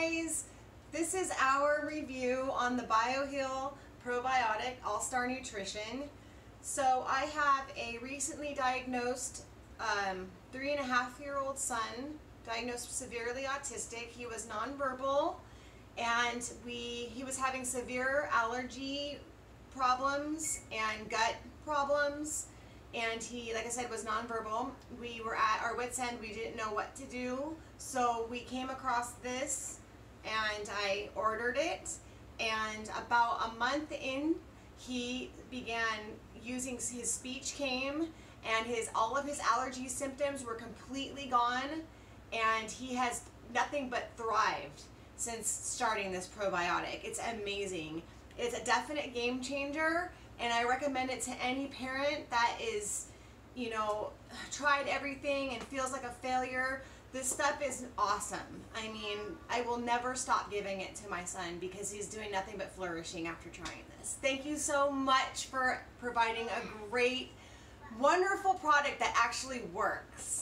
guys, this is our review on the BioHeal Probiotic All-Star Nutrition. So I have a recently diagnosed um, three and a half year old son, diagnosed severely autistic. He was nonverbal and we he was having severe allergy problems and gut problems and he, like I said, was nonverbal. We were at our wits' end. We didn't know what to do. So we came across this and I ordered it. And about a month in, he began using his speech came and his all of his allergy symptoms were completely gone and he has nothing but thrived since starting this probiotic. It's amazing. It's a definite game changer and I recommend it to any parent that is, you know, tried everything and feels like a failure. This stuff is awesome. I mean, I will never stop giving it to my son because he's doing nothing but flourishing after trying this. Thank you so much for providing a great, wonderful product that actually works.